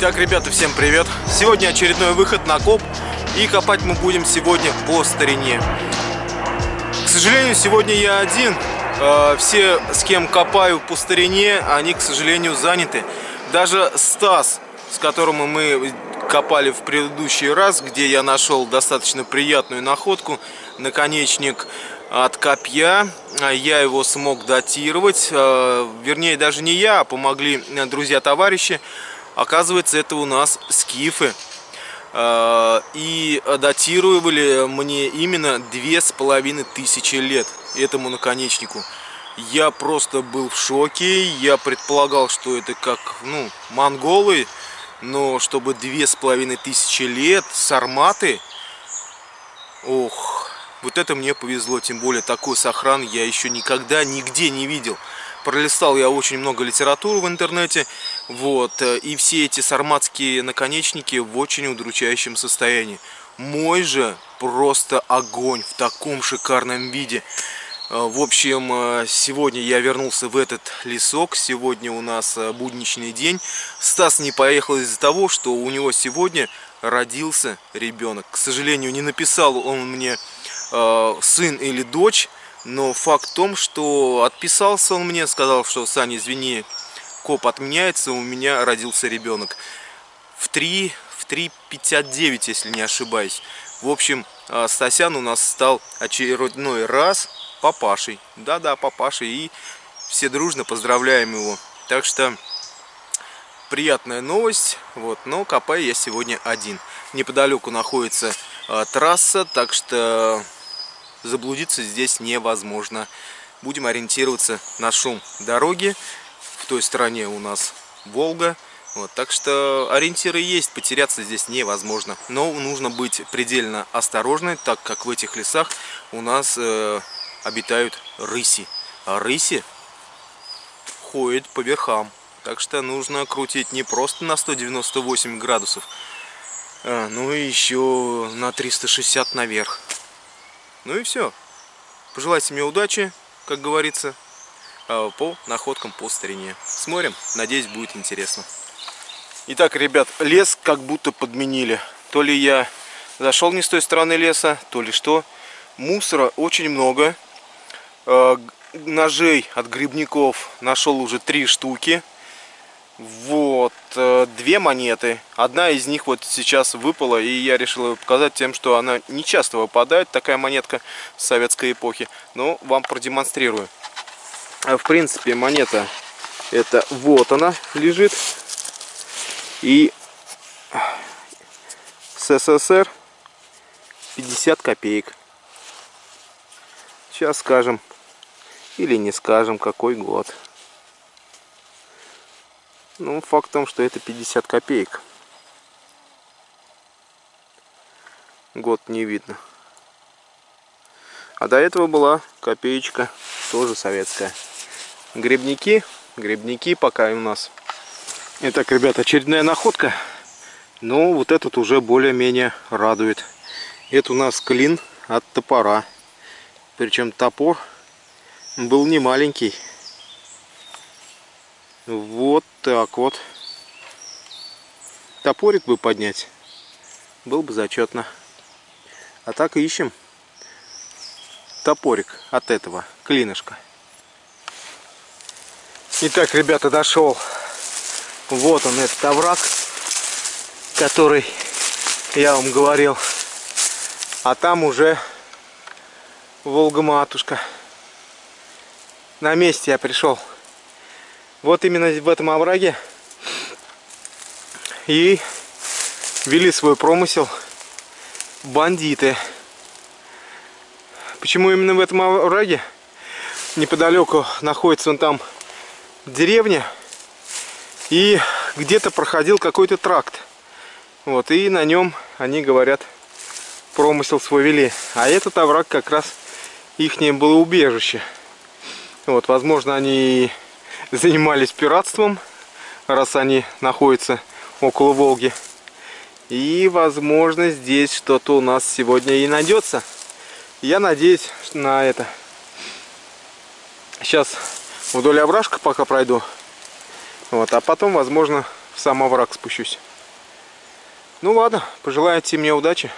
Итак, ребята, всем привет! Сегодня очередной выход на коп и копать мы будем сегодня по старине. К сожалению, сегодня я один. Э, все, с кем копаю по старине, они, к сожалению, заняты. Даже Стас, с которым мы копали в предыдущий раз, где я нашел достаточно приятную находку, наконечник от копья. Я его смог датировать. Э, вернее, даже не я, а помогли друзья-товарищи. Оказывается, это у нас скифы. Э, и датировали мне именно две с половиной тысячи лет этому наконечнику. Я просто был в шоке. Я предполагал, что это как, ну, монголы. Но чтобы две с половиной тысячи лет, сарматы, ох, вот это мне повезло. Тем более такой сохран я еще никогда нигде не видел. Пролистал я очень много литературы в интернете. Вот, и все эти сарматские наконечники в очень удручающем состоянии. Мой же просто огонь в таком шикарном виде. Э, в общем, э, сегодня я вернулся в этот лесок. Сегодня у нас э, будничный день. Стас не поехал из-за того, что у него сегодня родился ребенок. К сожалению, не написал он мне сын или дочь. Но факт в том, что отписался он мне, сказал, что Саня, извини, коп отменяется, у меня родился ребенок. В 3, в 3.59, если не ошибаюсь. В общем, Стасян у нас стал очередной раз папашей. Да-да, папашей. И все дружно поздравляем его. Так что приятная новость. Вот, но копаю я сегодня один. Неподалеку находится э, трасса, так что заблудиться здесь невозможно. Будем ориентироваться на шум дороги. Той стороне у нас Волга. Вот, так что ориентиры есть, потеряться здесь невозможно. Но нужно быть предельно осторожной, так как в этих лесах у нас э, обитают рыси. А рыси ходят по верхам. Так что нужно крутить не просто на 198 градусов, а, ну и еще на 360 наверх. Ну и все. Пожелайте мне удачи, как говорится, по находкам по старине. Смотрим, надеюсь, будет интересно. Итак, ребят, лес как будто подменили. То ли я зашел не с той стороны леса, то ли что. Мусора очень много. Э, ножей от грибников нашел уже три штуки. Вот, э, две монеты. Одна из них вот сейчас выпала, и я решил ее показать тем, что она не часто выпадает, такая монетка советской эпохи. Но вам продемонстрирую. Э, в принципе, монета это вот она лежит. И СССР 50 копеек. Сейчас скажем или не скажем, какой год. Ну, факт в том, что это 50 копеек. Год не видно. А до этого была копеечка, тоже советская. Грибники, грибники пока у нас. Итак, ребята, очередная находка. Но вот этот уже более-менее радует. Это у нас клин от топора. Причем топор был не маленький. Вот так вот. Топорик бы поднять. Был бы зачетно. А так ищем топорик от этого, клинышка. Итак, ребята, дошел. Вот он, этот овраг, который я вам говорил. А там уже Волга-матушка на месте я пришел. Вот именно в этом овраге и вели свой промысел бандиты. Почему именно в этом овраге? Неподалеку находится вон там деревня. И где-то проходил какой-то тракт. Вот, и на нем, они говорят, промысел свой вели. А этот овраг как раз их было убежище. Вот, возможно, они занимались пиратством, раз они находятся около Волги. И, возможно, здесь что-то у нас сегодня и найдется. Я надеюсь на это. Сейчас вдоль овражка пока пройду. Вот, а потом, возможно, в сам овраг спущусь. Ну ладно, пожелайте мне удачи.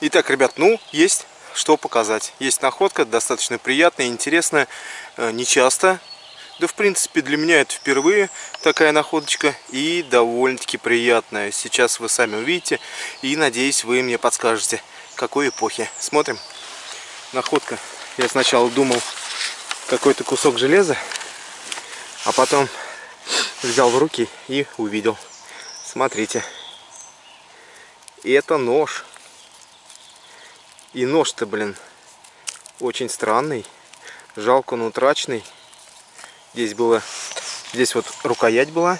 Итак, ребят, ну, есть что показать. Есть находка, достаточно приятная, интересная, э, нечасто. Да, в принципе, для меня это впервые такая находочка и довольно-таки приятная. Сейчас вы сами увидите и, надеюсь, вы мне подскажете, какой эпохи. Смотрим. Находка. Я сначала думал, какой-то кусок железа, а потом взял в руки и увидел. Смотрите. И это нож. И нож-то, блин, очень странный. Жалко, он утрачный. Здесь было, здесь вот рукоять была.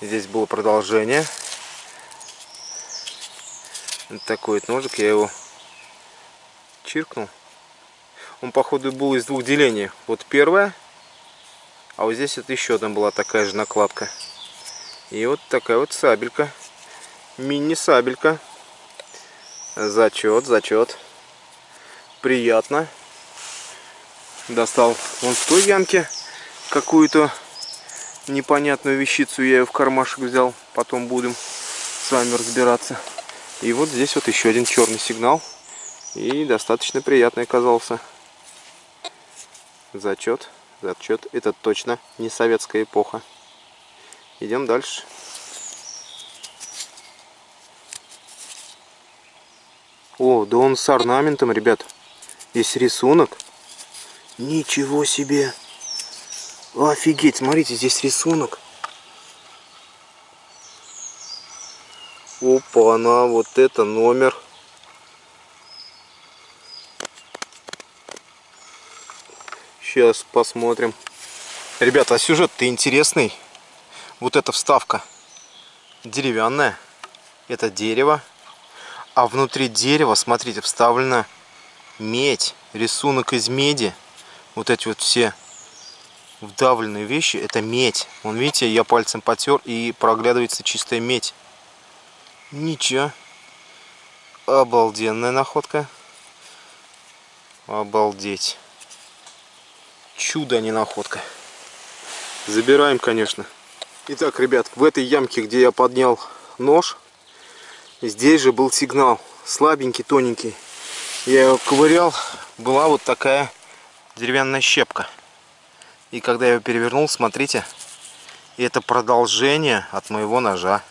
Здесь было продолжение. Вот такой вот ножик, я его чиркнул. Он, походу, был из двух делений. Вот первое, а вот здесь вот еще одна была такая же накладка. И вот такая вот сабелька. Мини-сабелька. Зачет, зачет. Приятно. Достал вон в той ямке какую-то непонятную вещицу. Я ее в кармашек взял. Потом будем с вами разбираться. И вот здесь вот еще один черный сигнал. И достаточно приятный оказался. Зачет, зачет. Это точно не советская эпоха. Идем дальше. О, да он с орнаментом, ребят. Есть рисунок. Ничего себе. Офигеть, смотрите, здесь рисунок. Опа, она, вот это номер. Сейчас посмотрим. Ребята, а сюжет-то интересный. Вот эта вставка деревянная. Это дерево. А внутри дерева, смотрите, вставлена медь. Рисунок из меди. Вот эти вот все вдавленные вещи, это медь. Вон, видите, я пальцем потер и проглядывается чистая медь. Ничего. Обалденная находка. Обалдеть. Чудо, а не находка. Забираем, конечно. Итак, ребят, в этой ямке, где я поднял нож, здесь же был сигнал. Слабенький, тоненький. Я его ковырял, была вот такая деревянная щепка. И когда я его перевернул, смотрите, это продолжение от моего ножа.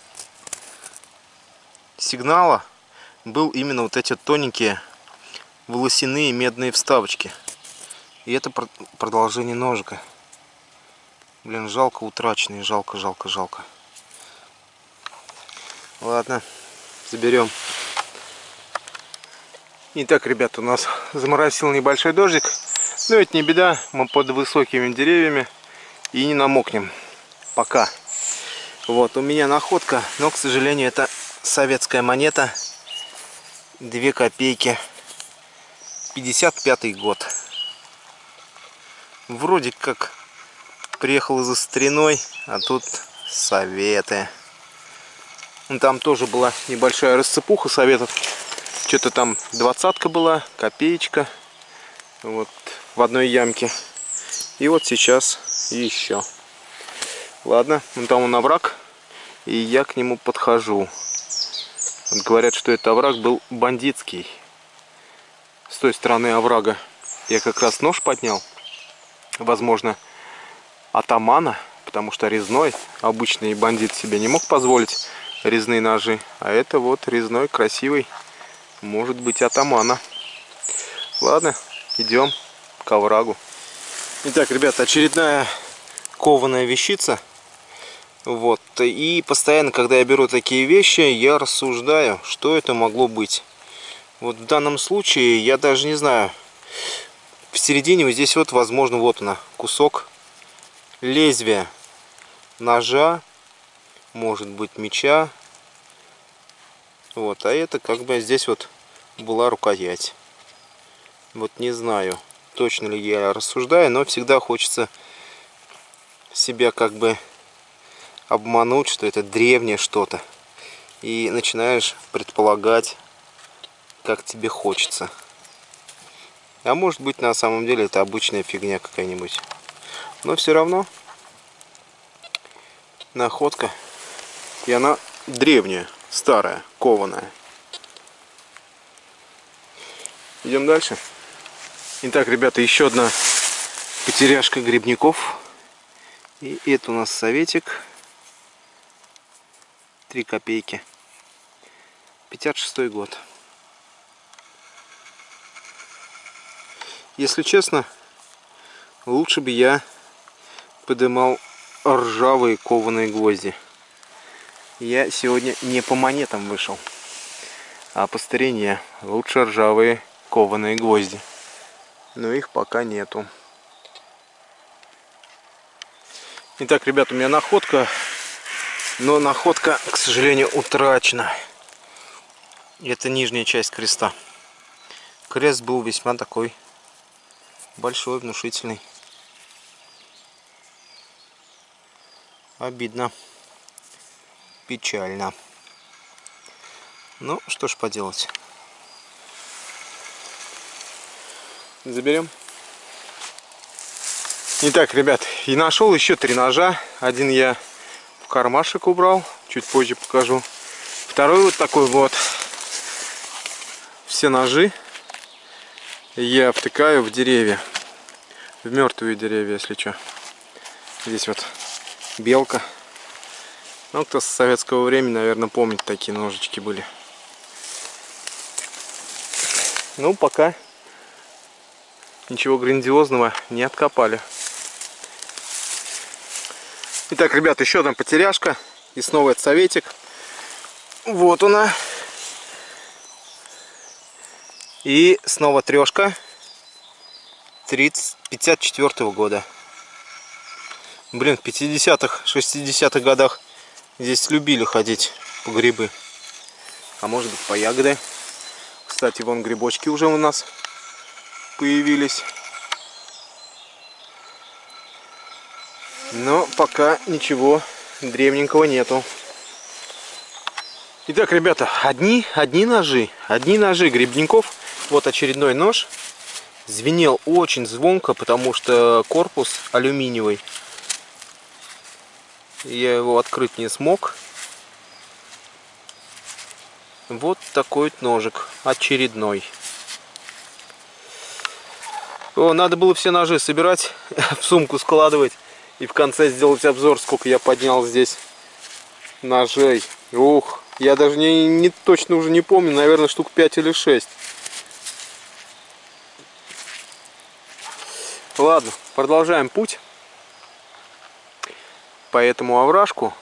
Сигнала был именно вот эти тоненькие волосяные медные вставочки. И это продолжение ножика. Блин, жалко утраченный, жалко, жалко, жалко. Ладно, заберем. Итак, ребята, у нас заморосил небольшой дождик. Но это не беда, мы под высокими деревьями и не намокнем. Пока. Вот, у меня находка, но, к сожалению, это советская монета. 2 копейки. 55 год. Вроде как приехал за стариной, а тут советы. Ну, там тоже была небольшая расцепуха советов. Что-то там двадцатка была, копеечка. Вот в одной ямке. И вот сейчас еще. Ладно, вон там он овраг. И я к нему подхожу. Вот говорят, что этот овраг был бандитский. С той стороны оврага я как раз нож поднял. Возможно, атамана, потому что резной обычный бандит себе не мог позволить резные ножи. А это вот резной, красивый, может быть атамана. Ладно, идем к оврагу. Итак, ребята, очередная кованая вещица. Вот. И постоянно, когда я беру такие вещи, я рассуждаю, что это могло быть. Вот в данном случае я даже не знаю. В середине вот здесь вот, возможно, вот она, кусок лезвие ножа, может быть меча. Вот, а это как бы здесь вот была рукоять. Вот не знаю, точно ли я рассуждаю, но всегда хочется себя как бы обмануть, что это древнее что-то. И начинаешь предполагать, как тебе хочется. А может быть на самом деле это обычная фигня какая-нибудь. Но все равно находка И она древняя, старая, кованая. Идем дальше. Итак, ребята, еще одна потеряшка грибников. И это у нас советик. 3 копейки. 56 год. Если честно, лучше бы я подымал ржавые кованые гвозди. Я сегодня не по монетам вышел, а по старине. Лучше ржавые кованые гвозди. Но их пока нету. Итак, ребят, у меня находка, но находка, к сожалению, утрачена. Это нижняя часть креста. Крест был весьма такой большой, внушительный. Обидно. Печально. Ну, что ж поделать. Заберем. Итак, ребят, и нашел еще три ножа. Один я в кармашек убрал, чуть позже покажу. Второй вот такой вот. Все ножи я втыкаю в деревья. В мертвые деревья, если что. Здесь вот белка. Ну, кто с советского времени, наверное, помнит, такие ножички были. Ну, пока ничего грандиозного не откопали. Итак, ребят, еще одна потеряшка. И снова это советик. Вот она. И снова трешка 30, 54 -го года. Блин, в 50-х, 60-х годах здесь любили ходить по грибы. А может быть по ягоды. Кстати, вон грибочки уже у нас появились. Но пока ничего древненького нету. Итак, ребята, одни, одни ножи, одни ножи грибников вот очередной нож. Звенел очень звонко, потому что корпус алюминиевый. Я его открыть не смог. Вот такой вот ножик очередной. О, надо было все ножи собирать, в сумку складывать и в конце сделать обзор, сколько я поднял здесь ножей. Ух, я даже не, не точно уже не помню, наверное, штук 5 или 6. Ладно, продолжаем путь по этому овражку.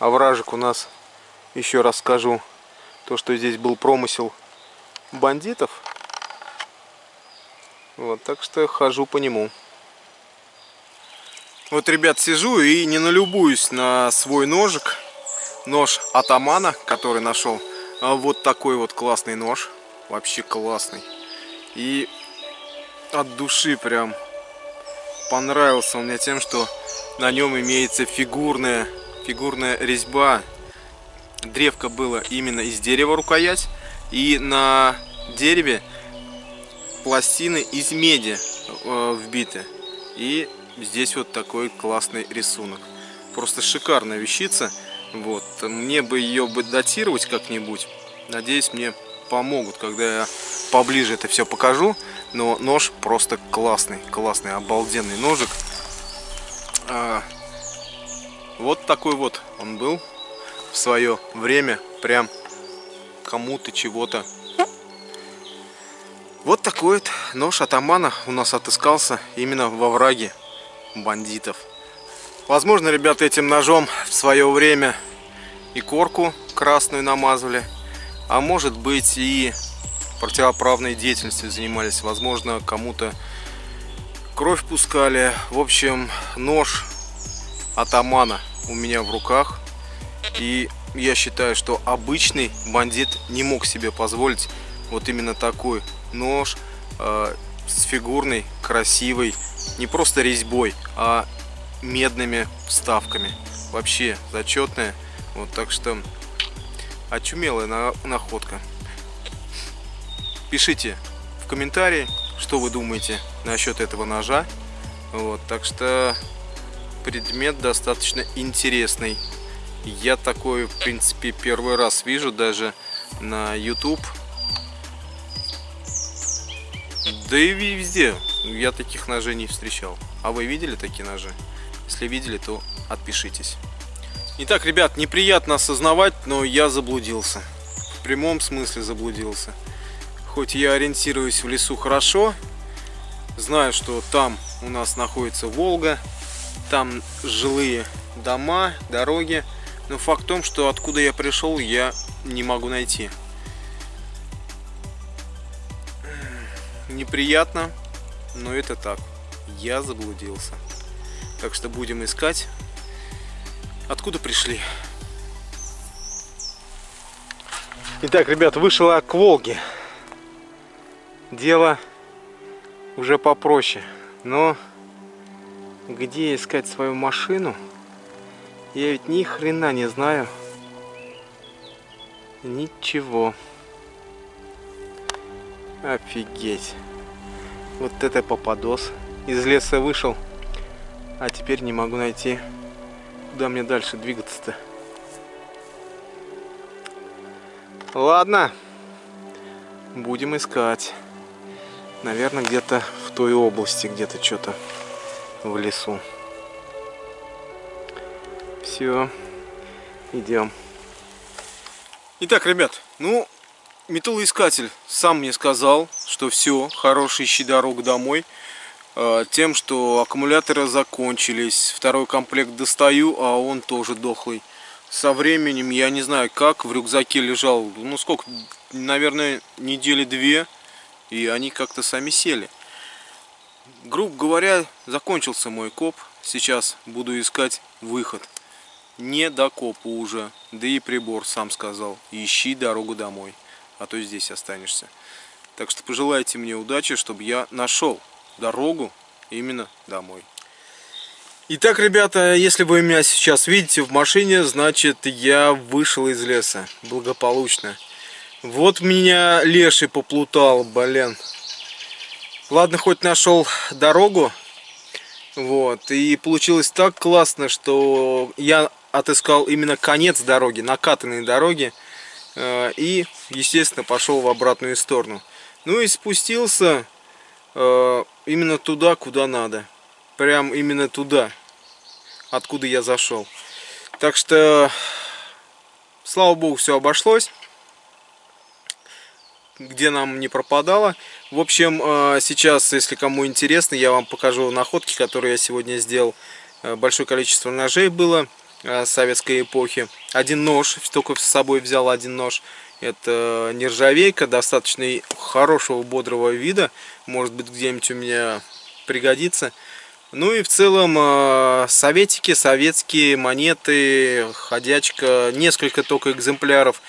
Овражек у нас, еще раз скажу, то, что здесь был промысел бандитов. Вот, так что я хожу по нему. Вот, ребят, сижу и не налюбуюсь на свой ножик. Нож атамана, который нашел. А вот такой вот классный нож. Вообще классный. И от души прям понравился он мне тем, что на нем имеется фигурная, фигурная резьба. Древко было именно из дерева рукоять. И на дереве пластины из меди э, вбиты. И здесь вот такой классный рисунок. Просто шикарная вещица. Вот. Мне бы ее бы датировать как-нибудь. Надеюсь, мне помогут, когда я поближе это все покажу. Но нож просто классный, классный, обалденный ножик. А, вот такой вот он был в свое время. Прям кому-то чего-то. Вот такой вот нож атамана у нас отыскался именно во враге бандитов. Возможно, ребята этим ножом в свое время и корку красную намазывали. А может быть и противоправной деятельностью занимались. Возможно, кому-то кровь пускали. В общем, нож атамана у меня в руках. И я считаю, что обычный бандит не мог себе позволить вот именно такой нож э, с фигурной, красивой, не просто резьбой, а медными вставками. Вообще зачетная. Вот так что очумелая находка. Пишите в комментарии, что вы думаете насчет этого ножа. Вот, так что предмет достаточно интересный. Я такой, в принципе, первый раз вижу даже на YouTube. Да и везде. Я таких ножей не встречал. А вы видели такие ножи? Если видели, то отпишитесь. Итак, ребят, неприятно осознавать, но я заблудился. В прямом смысле заблудился. Хоть я ориентируюсь в лесу хорошо, знаю, что там у нас находится Волга, там жилые дома, дороги, но факт в том, что откуда я пришел, я не могу найти. Неприятно, но это так. Я заблудился. Так что будем искать, откуда пришли. Итак, ребят, вышла к Волге. Дело уже попроще. Но где искать свою машину, я ведь ни хрена не знаю. Ничего. Офигеть. Вот это попадос. Из леса вышел, а теперь не могу найти, куда мне дальше двигаться-то. Ладно, будем искать. Наверное, где-то в той области, где-то что-то в лесу. Все, идем. Итак, ребят, ну, металлоискатель сам мне сказал, что все, хороший ищи дорогу домой. А, тем, что аккумуляторы закончились, второй комплект достаю, а он тоже дохлый. Со временем, я не знаю как, в рюкзаке лежал, ну сколько, наверное, недели две и они как-то сами сели. Грубо говоря, закончился мой коп. Сейчас буду искать выход. Не до копа уже. Да и прибор сам сказал. Ищи дорогу домой. А то здесь останешься. Так что пожелайте мне удачи, чтобы я нашел дорогу именно домой. Итак, ребята, если вы меня сейчас видите в машине, значит я вышел из леса благополучно. Вот меня леший поплутал, блин. Ладно, хоть нашел дорогу. Вот. И получилось так классно, что я отыскал именно конец дороги, накатанной дороги. Э, и, естественно, пошел в обратную сторону. Ну и спустился э, именно туда, куда надо. Прям именно туда, откуда я зашел. Так что, слава богу, все обошлось где нам не пропадало. В общем, э, сейчас, если кому интересно, я вам покажу находки, которые я сегодня сделал. Э, большое количество ножей было э, советской эпохи. Один нож, только с собой взял один нож. Это нержавейка, достаточно хорошего, бодрого вида. Может быть, где-нибудь у меня пригодится. Ну и в целом советики, советские монеты, ходячка, несколько только экземпляров.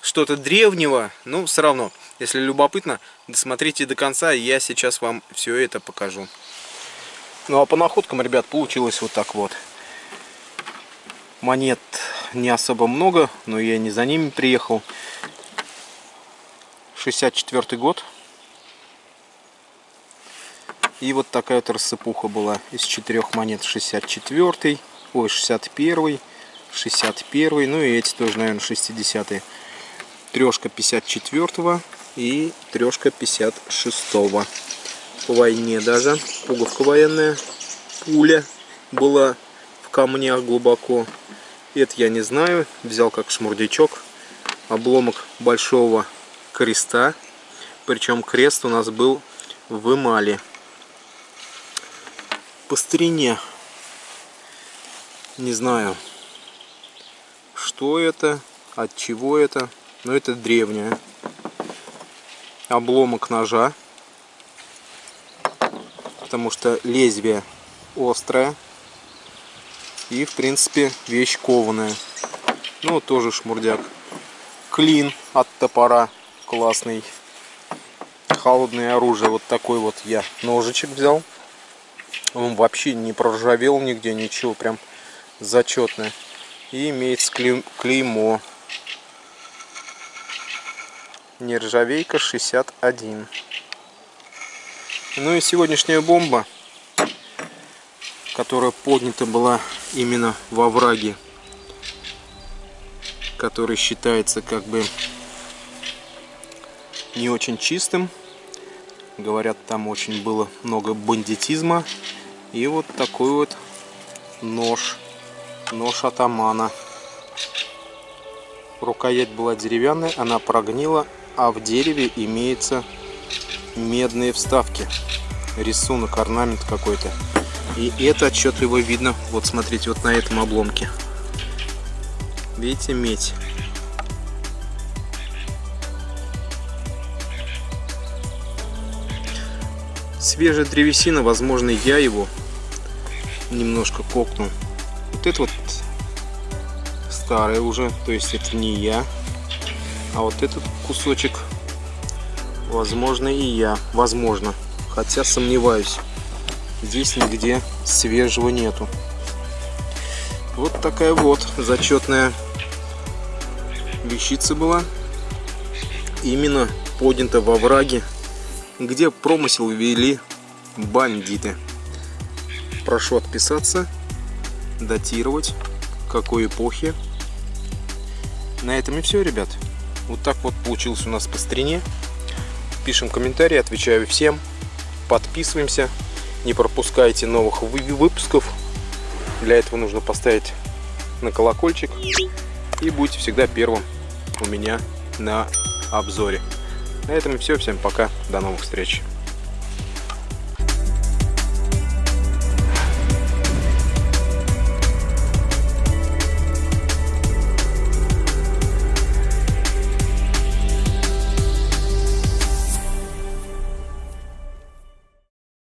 Что-то древнего, но все равно. Если любопытно, досмотрите до конца, я сейчас вам все это покажу. Ну а по находкам, ребят, получилось вот так вот. Монет не особо много, но я не за ними приехал. 64 год. И вот такая вот рассыпуха была из четырех монет. 64 ой, 61 61 ну и эти тоже, наверное, 60-е. Трешка 54 -го и трешка 56 -го. по войне даже. Пуговка военная. Пуля была в камнях глубоко. Это я не знаю. Взял как шмурдячок. Обломок большого креста. Причем крест у нас был в эмали. По старине. Не знаю что это от чего это но это древнее обломок ножа, потому что лезвие острое и в принципе вещь кованая. Ну тоже шмурдяк. Клин от топора классный. Холодное оружие вот такой вот я ножичек взял. Он вообще не проржавел нигде, ничего, прям зачетное. И имеет клеймо нержавейка 61 ну и сегодняшняя бомба которая поднята была именно во враге который считается как бы не очень чистым. Говорят, там очень было много бандитизма. И вот такой вот нож. Нож атамана. Рукоять была деревянная, она прогнила, а в дереве имеется медные вставки. Рисунок, орнамент какой-то. И это отчетливо видно. Вот смотрите, вот на этом обломке. Видите, медь. Свежая древесина, возможно, я его немножко кокнул. Вот это вот старое уже, то есть это не я. А вот этот кусочек, возможно, и я. Возможно. Хотя сомневаюсь. Здесь нигде свежего нету. Вот такая вот зачетная вещица была. Именно поднята во враге, где промысел вели бандиты. Прошу отписаться, датировать, какой эпохи. На этом и все, ребят. Вот так вот получилось у нас по стрине. Пишем комментарии, отвечаю всем. Подписываемся. Не пропускайте новых выпусков. Для этого нужно поставить на колокольчик. И будете всегда первым у меня на обзоре. На этом все. Всем пока. До новых встреч.